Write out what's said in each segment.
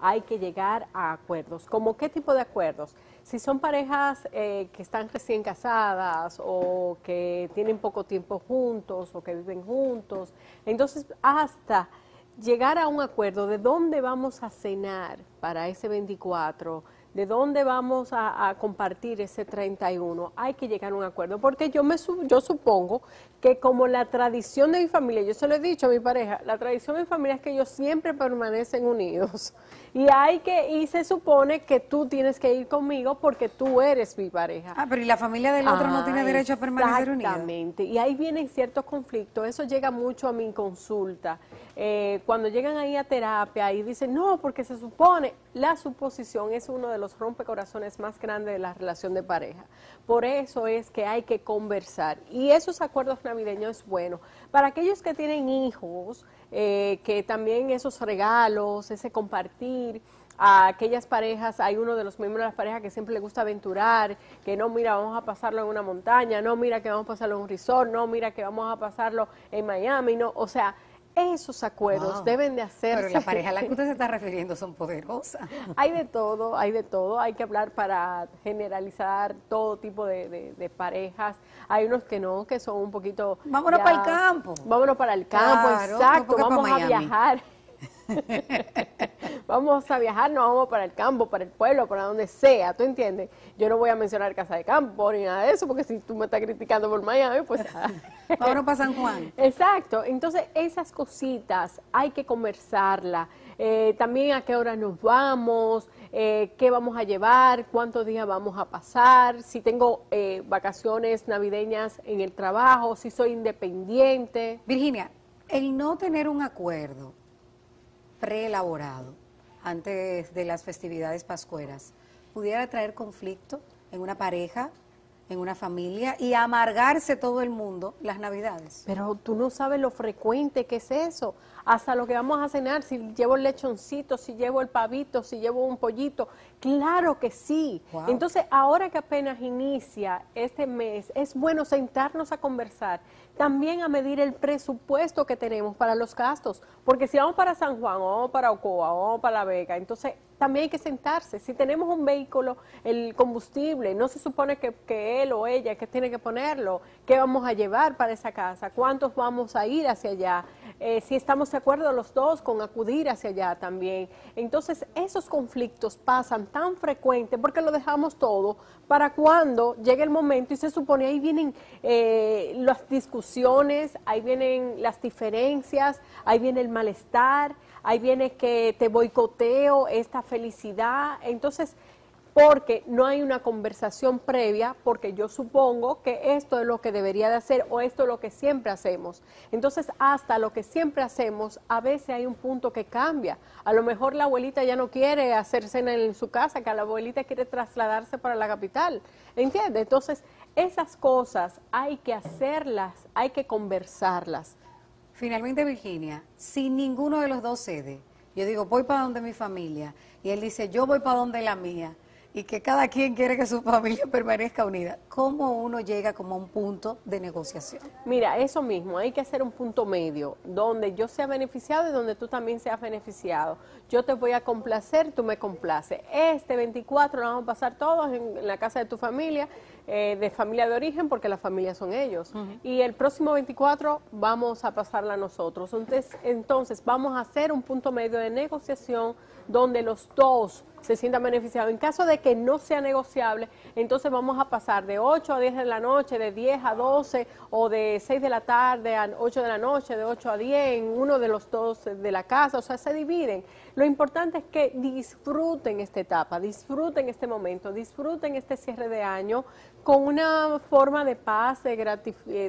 hay que llegar a acuerdos. ¿Cómo qué tipo de acuerdos? Si son parejas eh, que están recién casadas o que tienen poco tiempo juntos o que viven juntos, entonces hasta llegar a un acuerdo de dónde vamos a cenar para ese 24, de dónde vamos a, compartir ese 31, hay que llegar a un acuerdo, porque yo me yo supongo que como la tradición de mi familia, yo se lo he dicho a mi pareja, la tradición de mi familia es que ellos siempre permanecen unidos. Y hay que, y se supone que tú tienes que ir conmigo porque tú eres mi pareja. Ah, pero ¿y la familia del otro no tiene derecho a permanecer unida? Exactamente. Y ahí vienen ciertos conflictos. Eso llega mucho a mi consulta. Eh, cuando llegan ahí a terapia y dicen, no, porque se supone, la suposición es uno de los rompecorazones más grandes de la relación de pareja. Por eso es que hay que conversar. Y esos acuerdos navideños es bueno. Para aquellos que tienen hijos, eh, que también esos regalos, ese compartir, a aquellas parejas, hay uno de los miembros de las parejas que siempre le gusta aventurar, que no, mira, vamos a pasarlo en una montaña, no, mira que vamos a pasarlo en un resort, no, mira que vamos a pasarlo en Miami, no, o sea, esos acuerdos deben de hacerse. Pero la pareja a la que usted se está refiriendo son poderosas. Hay de todo, hay de todo. Hay que hablar para generalizar todo tipo de, parejas. Hay unos que no, que son un poquito... Vámonos para el campo. Vámonos para el campo, exacto. Vamos a viajar. vamos a viajar, no vamos para el campo, para el pueblo, para donde sea, ¿tú entiendes? Yo no voy a mencionar casa de campo ni nada de eso, porque si tú me estás criticando por Miami, pues... Vámonos para San Juan. Exacto, entonces esas cositas hay que conversarla. Eh, también a qué hora nos vamos, eh, qué vamos a llevar, cuántos días vamos a pasar, si tengo eh, vacaciones navideñas en el trabajo, si soy independiente. Virginia, el no tener un acuerdo preelaborado antes de las festividades pascueras pudiera traer conflicto en una pareja, en una familia y amargarse todo el mundo las navidades. Pero tú no sabes lo frecuente que es eso. Hasta lo que vamos a cenar, si llevo el lechoncito, si llevo el pavito, si llevo un pollito. Claro que sí. Entonces, ahora que apenas inicia este mes, es bueno sentarnos a conversar también a medir el presupuesto que tenemos para los gastos, porque si vamos para San Juan, o para Ocoa, o para La Vega, entonces también hay que sentarse. Si tenemos un vehículo, el combustible, no se supone que, que él o ella que tiene que ponerlo, qué vamos a llevar para esa casa, cuántos vamos a ir hacia allá, eh, si estamos de acuerdo los dos con acudir hacia allá también. Entonces, esos conflictos pasan tan frecuente porque lo dejamos todo para cuando llegue el momento y se supone ahí vienen eh, las discusiones, ahí vienen las diferencias, ahí viene el malestar, ahí viene que te boicoteo esta felicidad. Entonces, porque no hay una conversación previa, porque yo supongo que esto es lo que debería de hacer o esto es lo que siempre hacemos. Entonces, hasta lo que siempre hacemos, a veces hay un punto que cambia. A lo mejor la abuelita ya no quiere hacer cena en su casa, que la abuelita quiere trasladarse para la capital. ¿Entiendes? Entonces, esas cosas hay que hacerlas, hay que conversarlas. Finalmente, Virginia, si ninguno de los dos cede, yo digo, voy para donde mi familia, y él dice, yo voy para donde la mía y que cada quien quiere que su familia permanezca unida. ¿Cómo uno llega como a un punto de negociación? Mira, eso mismo, hay que hacer un punto medio, donde yo sea beneficiado y donde tú también seas beneficiado. Yo te voy a complacer, tú me complaces. Este 24 lo vamos a pasar todos en, la casa de tu familia, eh, de familia de origen, porque las familias son ellos. Y el próximo 24 vamos a pasarla nosotros. Entonces, entonces, vamos a hacer un punto medio de negociación donde los dos se sientan beneficiados. En caso de que no sea negociable, entonces vamos a pasar de 8 a 10 de la noche, de 10 a 12 o de 6 de la tarde a 8 de la noche, de 8 a 10 en uno de los dos de la casa, o sea, se dividen. Lo importante es que disfruten esta etapa, disfruten este momento, disfruten este cierre de año con una forma de paz, de,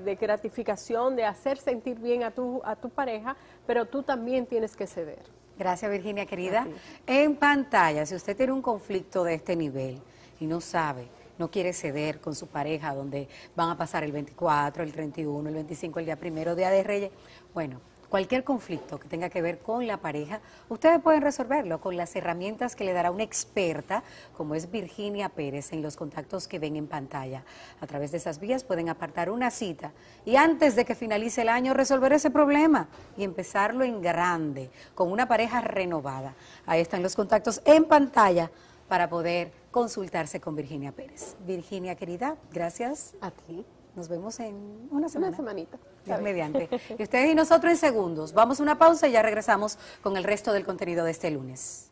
de gratificación, de hacer sentir bien a tu, a tu pareja, pero tú también tienes que ceder. Gracias, Virginia, querida. En pantalla, si usted tiene un conflicto de este nivel y no sabe, no quiere ceder con su pareja, donde van a pasar el 24, el 31, el 25, el día primero, Día de Reyes, bueno, Cualquier conflicto que tenga que ver con la pareja, ustedes pueden resolverlo con las herramientas que le dará una experta, como es Virginia Pérez, en los contactos que ven en pantalla. A través de esas vías pueden apartar una cita y antes de que finalice el año resolver ese problema y empezarlo en grande, con una pareja renovada. Ahí están los contactos en pantalla para poder consultarse con Virginia Pérez. Virginia, querida, gracias. A ti. Nos vemos en una semana. Una semanita. Dios mediante. Y ustedes y nosotros en segundos. Vamos a una pausa y ya regresamos con el resto del contenido de este lunes.